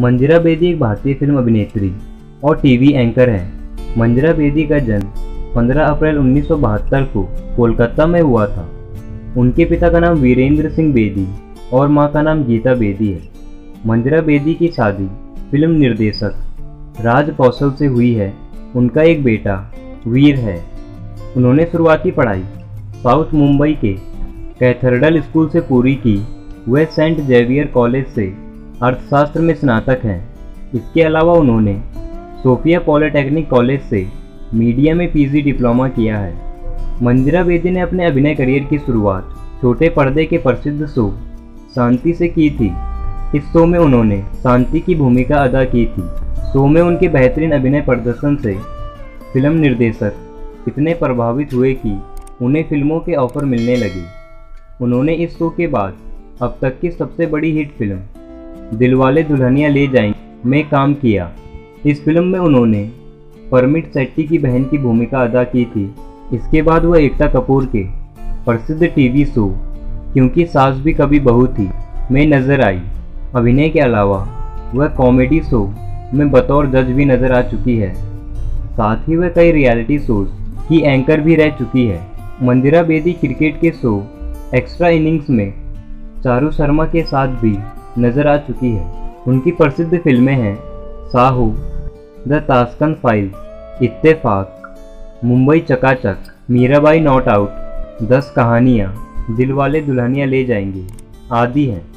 मंजिरा बेदी एक भारतीय फ़िल्म अभिनेत्री और टीवी एंकर है। मंजिरा बेदी का जन्म 15 अप्रैल 1972 को कोलकाता में हुआ था। उनके पिता का नाम वीरेंद्र सिंह बेदी और माँ का नाम गीता बेदी है। मंजिरा बेदी की शादी फ़िल्म निर्देशक राज कौशल से हुई है। उनका एक बेटा वीर है। उन्होंने शुरुआती पढ़ाई साउथ मुंबई के कैथरडल स्कूल से पूरी की। वह सेंट जेवियर कॉलेज से अर्थशास्त्र में स्नातक हैं। इसके अलावा उन्होंने सोफिया पॉलिटेक्निक कॉलेज से मीडिया में पीजी डिप्लोमा किया है। मंजिरा बेदी ने अपने अभिनय करियर की शुरुआत छोटे पर्दे के प्रसिद्ध शो शांति से की थी। इस शो में उन्होंने शांति की भूमिका अदा की थी। शो में उनके बेहतरीन अभिनय प्रदर्शन से फ़िल्म निर्देशक इतने प्रभावित हुए कि उन्हें फ़िल्मों के ऑफ़र मिलने लगे। उन्होंने इस शो के बाद अब तक की सबसे बड़ी हिट फ़िल्म दिलवाले दुल्हनिया ले जाएँगे में काम किया। इस फ़िल्म में उन्होंने परमिट सेट्टी की बहन की भूमिका अदा की थी। इसके बाद वह एकता कपूर के प्रसिद्ध टीवी शो, क्योंकि सास भी कभी बहू थी, में नज़र आई। अभिनय के अलावा, वह कॉमेडी शो में बतौर जज भी नज़र आ चुकी है। साथ ही वह कई रियलिटी शोज़ की एंकर भी रह चुकी है। मंदिरा बेदी क्रिकेट के शो, एक्स्ट्रा इनिंग्स में, चारू शर्मा के साथ भी नज़र आ चुकी है। उनकी प्रसिद्ध फ़िल्में हैं साहू, द तास्कन फाइल्स इत्तेफाक, मुंबई चकाचक, मीराबाई नॉट आउट, दस कहानियाँ दिलवाले दुल्हनिया ले जाएँगे, आदि हैं।